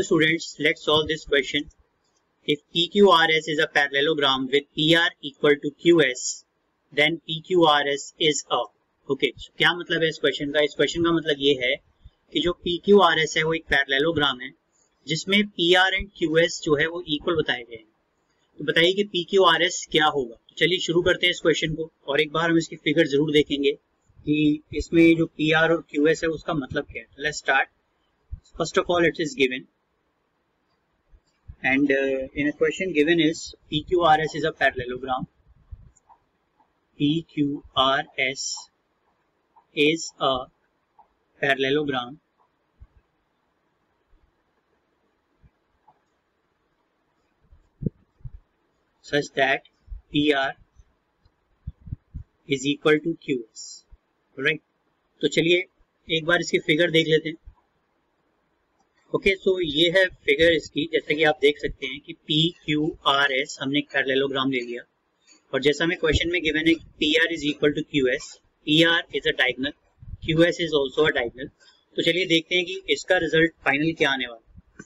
Hello students, let's solve this question. If PQRS is a parallelogram with PR equal to QS, then PQRS is a. Okay, so क्या मतलब है इस question का? इस question का मतलब ये है कि जो PQRS है वो एक पैरेललोग्राम है जिसमें PR एंड QS जो है वो इक्वल बताए गए हैं। तो बताइए कि PQRS क्या होगा? तो चलिए शुरू करते हैं इस क्वेश्चन को और एक बार हम इसकी फिगर ज़रूर देखेंगे कि इसमें जो PR और QS है उसका मतलब क्या है। Let's start first of all it is given. And uh, in a question given is PQRS is a parallelogram PQRS is a parallelogram such that PR is equal to QS right तो चलिए एक बार इसकी figure देख लेते हैं okay so ये है figure इसकी, जैसे कि आप देख सकते हैं कि पी क्यू आर एस हमने पैरेललोग्राम ले लिया। और जैसा हमें क्वेश्चन में गिवन है P R is equal to Q S P R is a diagonal Q S is also a diagonal तो चलिए देखते हैं कि इसका रिज़ल्ट फाइनल क्या आने वाला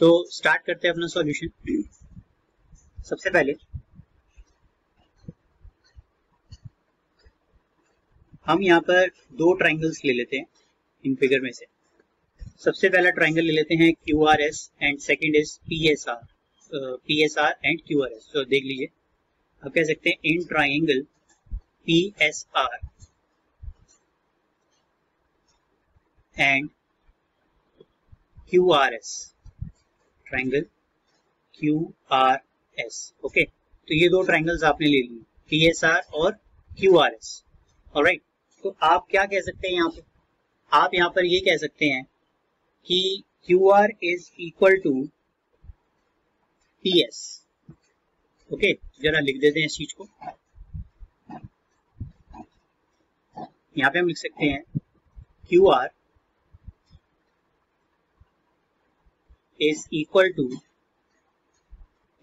तो स्टार्ट करते हैं अपना सॉल्यूशन सबसे पहले, हम यहाँ पर दो ट्राइंगल्स ले लेते हैं इन फिगर में से। सबसे पहला ट्राइंगल ले लेते हैं Q R S and second is P S R P S R and Q R S तो देख लीजिए। आप कह सकते हैं इन triangle P S R and Q R S triangle Q R S okay तो ये दो ट्राइंगल्स आपने ले लिए पी एस आर और क्यू आर एस राइट तो आप क्या कह सकते हैं यहाँ पे? आप यहाँ पर ये कह सकते हैं कि Q R is equal to P S okay जरा लिख देते हैं इस चीज़ को। यहाँ पे हम लिख सकते हैं Q R is equal to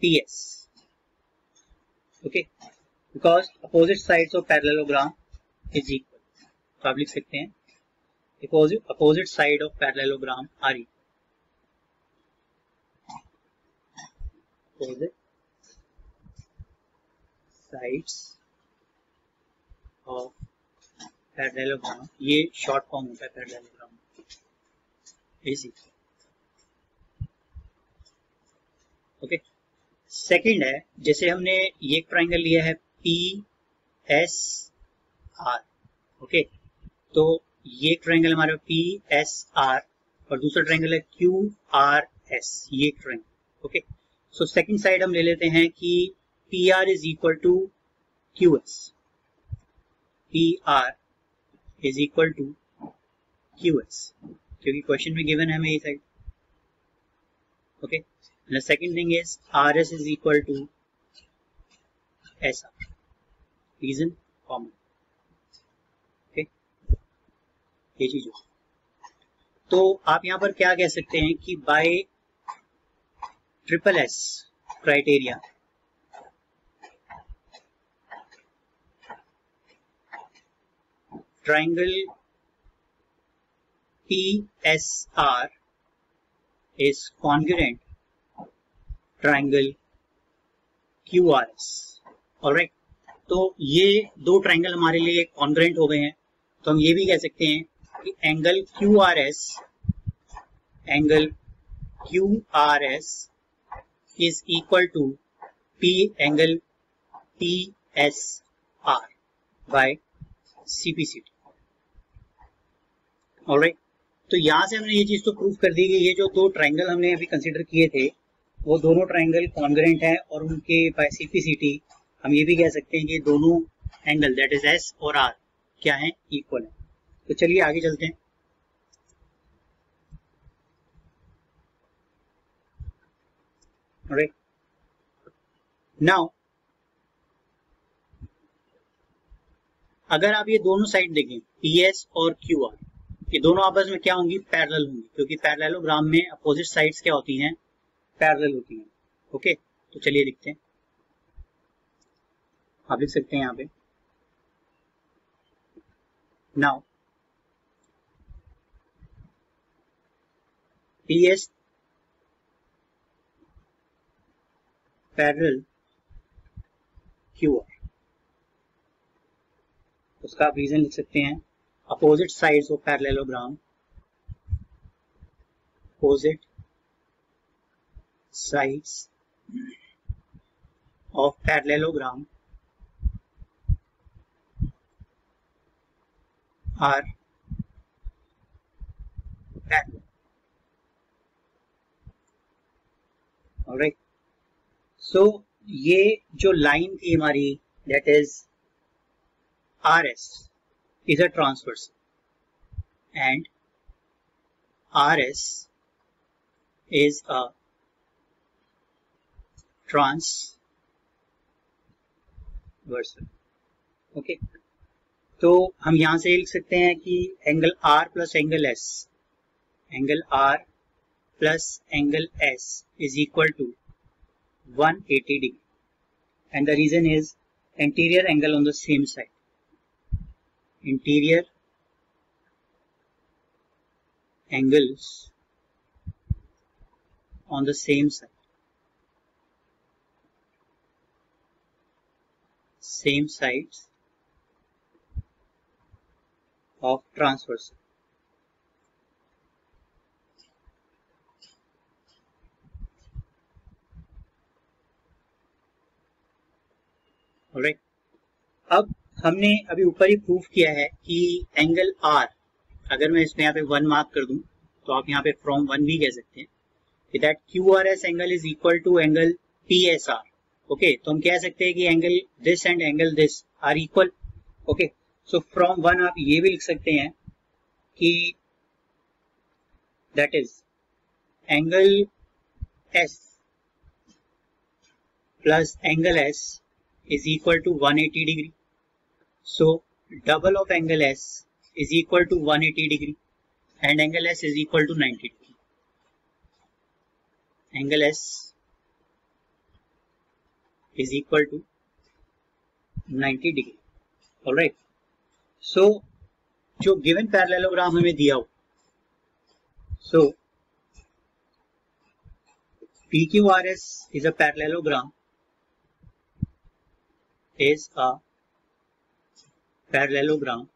P S okay because opposite sides of parallelogram is equal तो आप लिख सकते हैं। Opposite, opposite side of parallelogram are equal. Opposite sides of parallelogram ये शॉर्ट फॉर्म होता है पैरेललोग्राम बेसिक ओके सेकंड है जैसे हमने ये ट्राइंगल लिया है पी एस आर ओके तो ये ट्रायंगल हमारा पी एस आर और दूसरा ट्रायंगल है क्यू आर एस ये triangle okay so second side हम ले लेते हैं कि P R is equal to Q S P R is equal to Q S क्योंकि क्वेश्चन में गिवन है हमें ये side okay and thing is R S is equal to S R reason common. ये चीज़ हो। तो आप यहाँ पर क्या कह सकते हैं कि by triple S criteria triangle P S R is congruent triangle Q R S और राइट तो ये दो ट्राइंगल हमारे लिए कॉन्ग्रेंट हो गए हैं। तो हम ये भी कह सकते हैं कि angle Q R S angle Q R S is equal to P angle P S R by CPCT alright तो यहाँ से हमने ये चीज़ तो प्रूफ कर दी गई है जो दो ट्राइंगल हमने अभी कंसिडर किए थे, वो दोनों ट्राइंगल कॉन्ग्रेंट है और उनके बाय सीपीसीटी हम ये भी कह सकते हैं कि दोनों एंगल दैट इज़ एस और आर क्या है? इक्वल है। तो चलिए आगे चलते हैं। Now, अगर आप ये दोनों साइड देखें पी एस और क्यू आर ये दोनों आपस में क्या होंगी? पैरेलल होंगी, क्योंकि पैरेललोग्राम में अपोजिट साइड्स क्या होती हैं? पैरेलल होती हैं। ओके तो चलिए लिखते हैं। आप लिख सकते हैं यहाँ पे। नाउ PS पैरल आर उसका आप रीजन लिख सकते हैं। Opposite sides of parallelogram opposite sides of parallelogram are parallel right so ये जो लाइन थी हमारी that is R S is a transverse and R S is a transversal okay तो हम यहाँ से लिख सकते हैं कि angle R plus angle S angle R plus angle S is equal to 180 degree. And the reason is anterior angle on the same side. Interior angles on the same side. Same sides of transversal right अब हमने अभी ऊपर ही proof किया है कि angle are अगर मैं इसमें यहाँ पे वन मार्क कर दूँ तो आप यहाँ पे फ्रॉम वन भी कह सकते हैं that Q R S angle is equal to angle P S R okay तो हम कह सकते हैं कि angle this and angle this are equal okay so from one आप ये भी लिख सकते हैं कि that is angle S plus angle S is equal to 180 degree. So double of angle S is equal to 180 degree and angle S is equal to 90 degree. Angle S is equal to 90 degree. Alright. So जो given parallelogram हमें दिया हो so PQRS is a parallelogram Is a parallelogram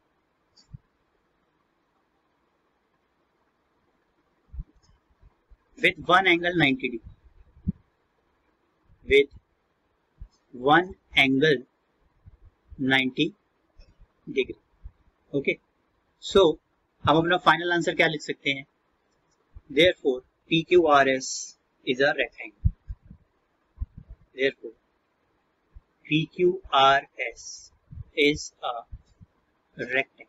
with one angle 90 degree with one angle 90 degree okay so हम अपना final answer क्या लिख सकते हैं therefore P Q R S is a rectangle therefore PQRS is a rectangle.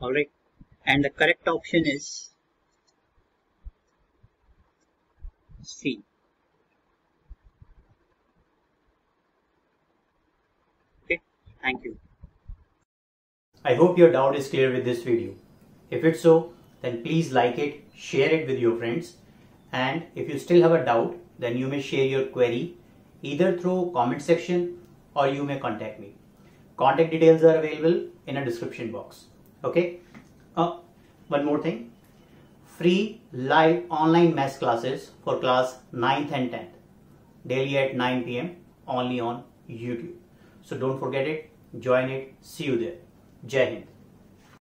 Alright, and the correct option is C. Okay, thank you. I hope your doubt is clear with this video. If it's so, then please like it, share it with your friends and if you still have a doubt, then you may share your query either through comment section or you may contact me. Contact details are available in a description box. Okay. Uh, one more thing. Free live online math classes for class 9th and 10th daily at 9 pm only on YouTube. So don't forget it. Join it. See you there. Jai Hind.